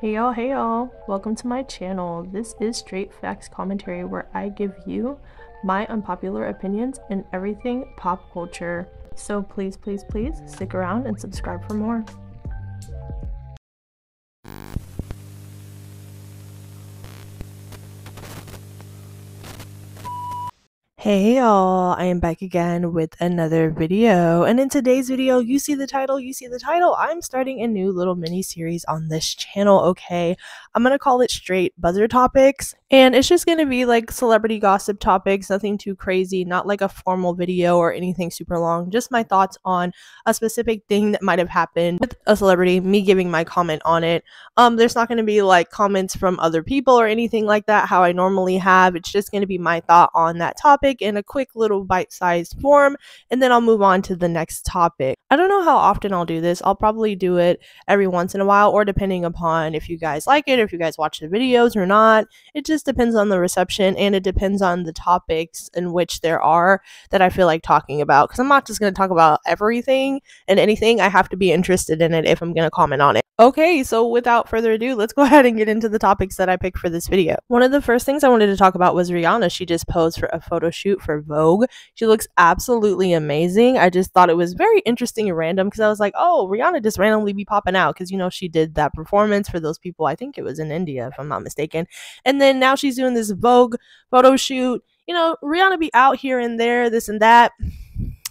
Hey y'all, hey y'all, welcome to my channel. This is Straight Facts Commentary where I give you my unpopular opinions in everything pop culture. So please, please, please stick around and subscribe for more. Hey y'all, I am back again with another video. And in today's video, you see the title, you see the title. I'm starting a new little mini series on this channel, okay? I'm gonna call it Straight Buzzer Topics. And it's just gonna be like celebrity gossip topics, nothing too crazy, not like a formal video or anything super long. Just my thoughts on a specific thing that might have happened with a celebrity, me giving my comment on it. Um, there's not gonna be like comments from other people or anything like that, how I normally have. It's just gonna be my thought on that topic topic in a quick little bite sized form, and then I'll move on to the next topic. I don't know how often I'll do this. I'll probably do it every once in a while, or depending upon if you guys like it, if you guys watch the videos or not. It just depends on the reception and it depends on the topics in which there are that I feel like talking about. Because I'm not just going to talk about everything and anything. I have to be interested in it if I'm going to comment on it. Okay, so without further ado, let's go ahead and get into the topics that I picked for this video. One of the first things I wanted to talk about was Rihanna. She just posed for a photo shoot for Vogue. She looks absolutely amazing. I just thought it was very interesting and random because I was like, oh, Rihanna just randomly be popping out because, you know, she did that performance for those people. I think it was in India, if I'm not mistaken. And then now she's doing this Vogue photo shoot. You know, Rihanna be out here and there, this and that.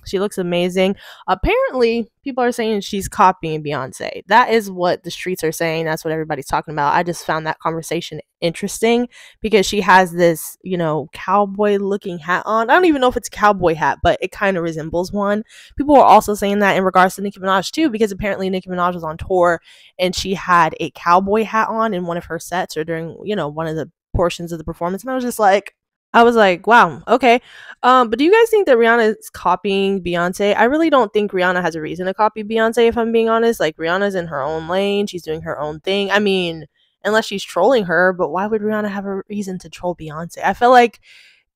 She looks amazing. Apparently, people are saying she's copying Beyonce. That is what the streets are saying. That's what everybody's talking about. I just found that conversation interesting because she has this, you know, cowboy looking hat on. I don't even know if it's a cowboy hat, but it kind of resembles one. People are also saying that in regards to Nicki Minaj too, because apparently Nicki Minaj was on tour and she had a cowboy hat on in one of her sets or during, you know, one of the portions of the performance. And I was just like, I was like, wow, okay. Um, but do you guys think that Rihanna is copying Beyonce? I really don't think Rihanna has a reason to copy Beyonce, if I'm being honest. Like, Rihanna's in her own lane, she's doing her own thing. I mean, unless she's trolling her, but why would Rihanna have a reason to troll Beyonce? I feel like,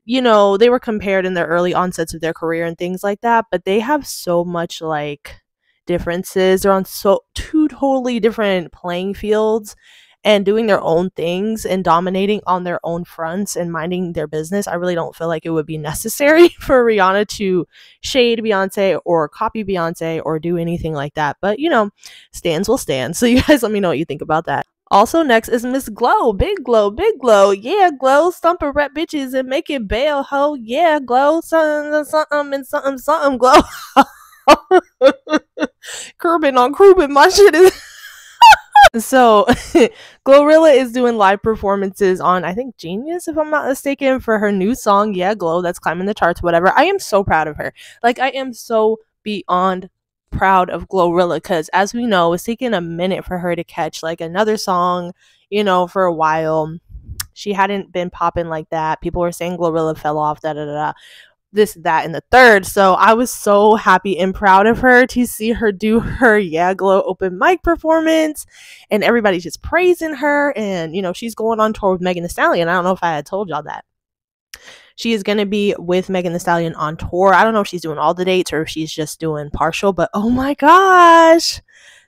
you know, they were compared in their early onsets of their career and things like that, but they have so much like differences. They're on so two totally different playing fields and doing their own things and dominating on their own fronts and minding their business, I really don't feel like it would be necessary for Rihanna to shade Beyonce or copy Beyonce or do anything like that. But you know, stands will stand. So you guys let me know what you think about that. Also next is Miss Glow, Big Glow, Big Glow, yeah, Glow, stump a rep bitches and make it bail, ho, yeah, Glow, something, something, and something, something, Glow. Curbing on Curbin, my shit is so Glorilla is doing live performances on I think Genius if I'm not mistaken for her new song Yeah Glo that's climbing the charts whatever. I am so proud of her. Like I am so beyond proud of Glorilla cuz as we know it's taken a minute for her to catch like another song, you know, for a while. She hadn't been popping like that. People were saying Glorilla fell off da da da this, that, and the third. So I was so happy and proud of her to see her do her Yeah Glo open mic performance and everybody's just praising her. And, you know, she's going on tour with Megan Thee Stallion. I don't know if I had told y'all that. She is going to be with Megan Thee Stallion on tour. I don't know if she's doing all the dates or if she's just doing partial, but oh my gosh.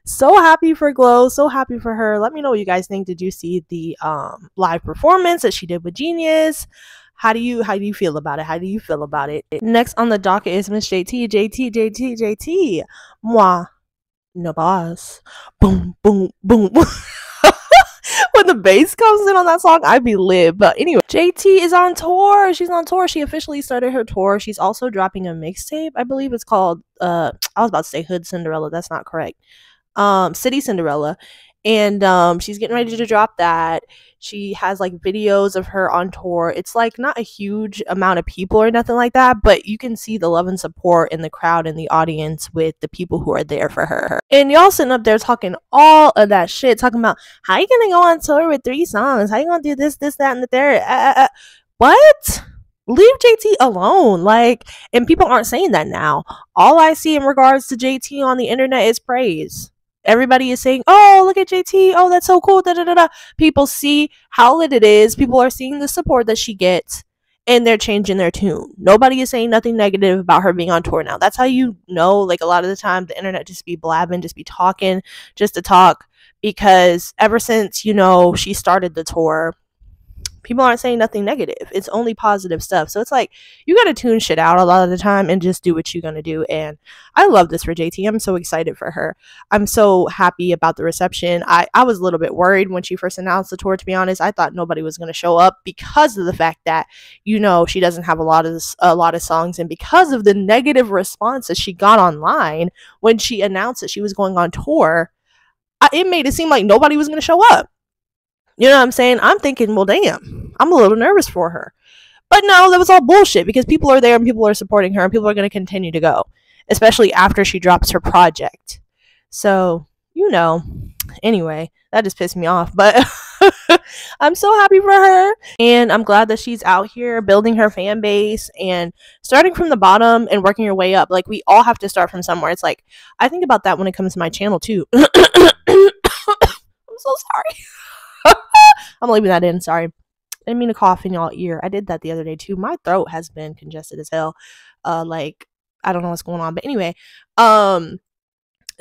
So happy for Glow, so happy for her. Let me know what you guys think. Did you see the um, live performance that she did with Genius? How do you how do you feel about it? How do you feel about it? Next on the docket is Miss JT. JT, JT, JT. Moi, no boss. Boom, boom, boom. when the bass comes in on that song, I'd be lit. But anyway, JT is on tour. She's on tour. She officially started her tour. She's also dropping a mixtape. I believe it's called uh I was about to say Hood Cinderella. That's not correct. Um City Cinderella and um, she's getting ready to drop that. She has like videos of her on tour. It's like not a huge amount of people or nothing like that, but you can see the love and support in the crowd and the audience with the people who are there for her. And y'all sitting up there talking all of that shit, talking about how you gonna go on tour with three songs? How you gonna do this, this, that, and the third? Uh, uh, uh. What? leave JT alone. Like, and people aren't saying that now. All I see in regards to JT on the internet is praise everybody is saying, "Oh, look at JT! Oh, that's so cool!" Da da da da. People see how lit it is. People are seeing the support that she gets, and they're changing their tune. Nobody is saying nothing negative about her being on tour now. That's how you know. Like a lot of the time, the internet just be blabbing, just be talking, just to talk. because ever since, you know, she started the tour, people aren't saying nothing negative. It's only positive stuff. So it's like you got to tune shit out a lot of the time and just do what you're going to do. And I love this for JT. I'm so excited for her. I'm so happy about the reception. I, I was a little bit worried when she first announced the tour, to be honest. I thought nobody was going to show up because of the fact that, you know, she doesn't have a lot of a lot of songs and because of the negative response that she got online when she announced that she was going on tour. it made it seem like nobody was going to show up. You know what I'm saying? I'm thinking, well, damn, I'm a little nervous for her. But no, that was all bullshit because people are there and people are supporting her and people are going to continue to go, especially after she drops her project. So, you know, anyway, that just pissed me off. But I'm so happy for her. And I'm glad that she's out here building her fan base and starting from the bottom and working her way up. Like, we all have to start from somewhere. It's like, I think about that when it comes to my channel, too. I'm so sorry. I'm leaving that in. Sorry. I didn't mean to cough in y'all ear. I did that the other day too. My throat has been congested as hell. Uh, like I don't know what's going on, but anyway, um,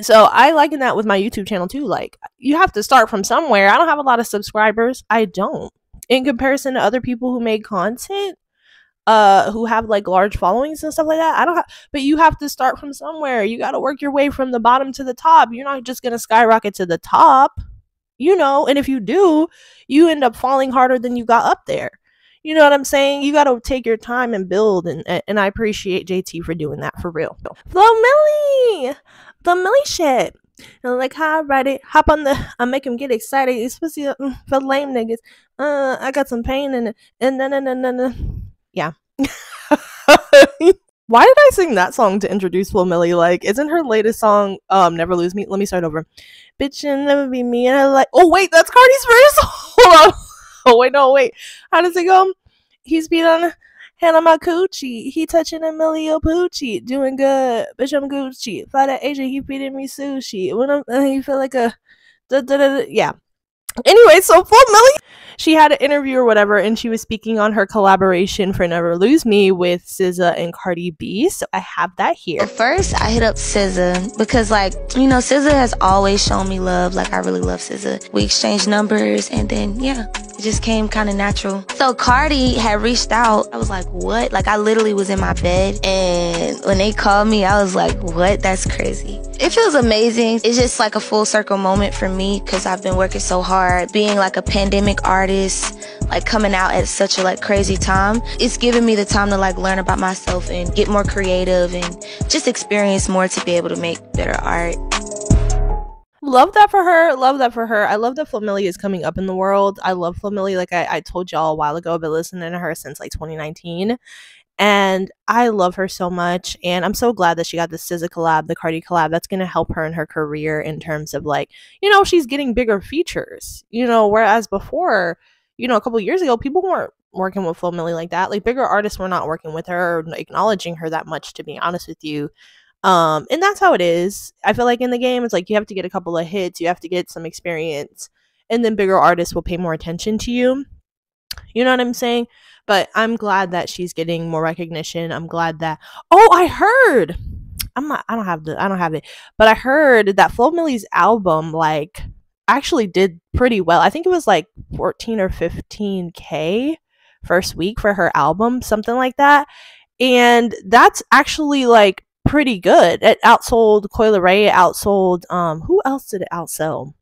so I liken that with my YouTube channel too. Like you have to start from somewhere. I don't have a lot of subscribers. I don't. In comparison to other people who make content, uh, who have like large followings and stuff like that. I don't have, but you have to start from somewhere. You got to work your way from the bottom to the top. You're not just gonna skyrocket to the top you know, and if you do, you end up falling harder than you got up there. You know what I'm saying? You got to take your time and build, and and I appreciate JT for doing that for real. Flo Milli, the Millie shit. And like how I write it, hop on the, I make him get excited, especially uh, for lame niggas. Uh, I got some pain in it, and then, and then, yeah. Why did I sing that song to introduce Flo Milli? Like, isn't her latest song um Never Lose Me? Let me start over. Bitch, you never be me. And I like, oh wait, that's Cardi's verse. Hold on. Oh wait, no, wait. How does it go? He's beat on Hannah my coochie. He touching Emilio Pucci. Doing good. Bitch, I'm Gucci. To Asia, he feeding me sushi. When I'm, uh, you feel like a, da, da, da, yeah. Anyway, so Flo Milli, she had an interview or whatever, and she was speaking on her collaboration for Never Lose Me with SZA and Cardi B. So I have that here. First, I hit up SZA because, like, you know, SZA has always shown me love. Like, I really love SZA. We exchanged numbers, and then yeah, it just came kind of natural. So Cardi had reached out. I was like, what? Like, I literally was in my bed, and when they called me, I was like, what? That's crazy. It feels amazing. It's just like a full circle moment for me because I've been working so hard, being like a pandemic artist, like coming out at such a like crazy time. It's given me the time to like learn about myself and get more creative and just experience more to be able to make better art. Love that for her. Love that for her. I love that Flo is coming up in the world. I love Flo Like I, I told y'all a while ago, I've been listening to her since like 2019 and I love her so much. And I'm so glad that she got the SZA collab, the Cardi collab. That's going to help her in her career in terms of like, you know, she's getting bigger features, you know, whereas before, you know, a couple years ago, people weren't working with Flo like that. Like bigger artists were not working with her or acknowledging her that much, to be honest with you. Um, and that's how it is. I feel like in the game, it's like you have to get a couple of hits, you have to get some experience, and then bigger artists will pay more attention to you. You know what I'm saying? But I'm glad that she's getting more recognition. I'm glad that Oh, I heard. I'm not I don't have the I don't have it. But I heard that Flo Milli's album like actually did pretty well. I think it was like 14 or 15k first week for her album, something like that. And that's actually like pretty good. It outsold Coi Leray, it outsold um who else did it outsell?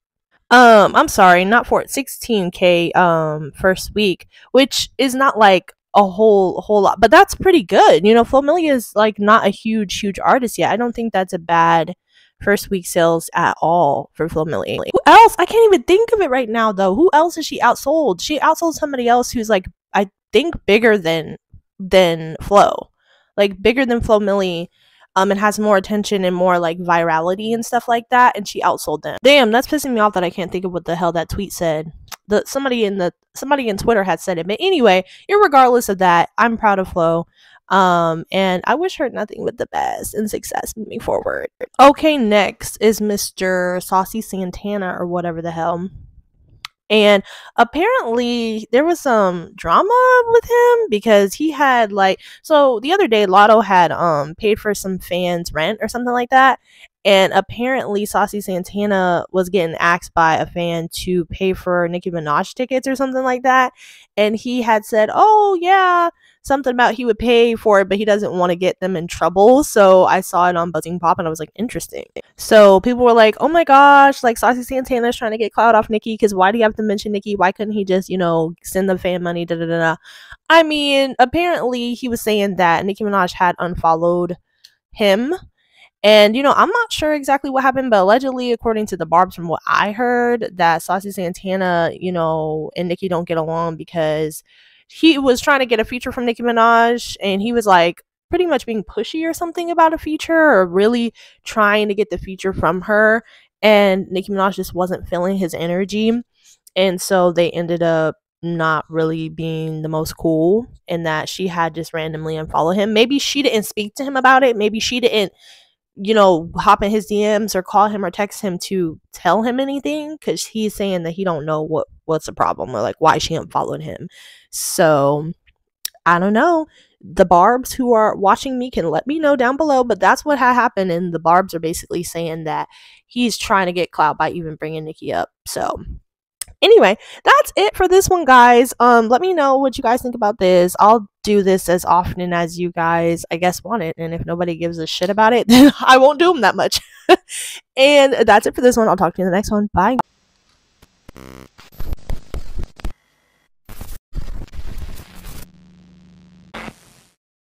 Um, I'm sorry, not for 16k um first week, which is not like a whole whole lot, but that's pretty good. You know, Flo Milli is like not a huge huge artist yet. I don't think that's a bad first week sales at all for Flo Milli. Who else? I can't even think of it right now though. Who else is she outsold? She outsold somebody else who's like I think bigger than than Flo. Like bigger than Flo Milli um, and has more attention and more like virality and stuff like that. And she outsold them. Damn, that's pissing me off that I can't think of what the hell that tweet said. The somebody in the somebody in Twitter had said it. But anyway, regardless of that, I'm proud of Flo. Um, and I wish her nothing but the best and success moving forward. Okay, next is Mr. Saucy Santana or whatever the hell. And apparently there was some drama with him because he had like so the other day Latto had um paid for some fans rent or something like that And apparently, Saucy Santana was getting asked by a fan to pay for Nicki Minaj tickets or something like that. And he had said, Oh, yeah, something about he would pay for it, but he doesn't want to get them in trouble. So I saw it on Buzzing Pop and I was like, interesting. So people were like, oh my gosh, like Saucy Santana is trying to get cloud off Nicki because why do you have to mention Nicki? Why couldn't he just, you know, send the fan money? Da da da da. I mean, apparently he was saying that Nicki Minaj had unfollowed him. And, you know, I'm not sure exactly what happened, but allegedly, according to the Barbs, from what I heard, that Saucy Santana, you know, and Nicki don't get along because he was trying to get a feature from Nicki Minaj and he was like pretty much being pushy or something about a feature or really trying to get the feature from her and Nicki Minaj just wasn't feeling his energy and so they ended up not really being the most cool in that she had just randomly unfollowed him. Maybe she didn't speak to him about it. Maybe she didn't you know, hop in his DMs or call him or text him to tell him anything because he's saying that he don't know what what's the problem or like why she unfollowed him. So I don't know. The Barbs who are watching me can let me know down below, but that's what had happened, and the Barbs are basically saying that he's trying to get clout by even bringing Nicki up. So anyway that's it for this one guys. Um let me know what you guys think about this. I'll do this as often as you guys i guess want it. And if nobody gives a shit about it then i won't do them that much. And that's it for this one. I'll talk to you in the next one. Bye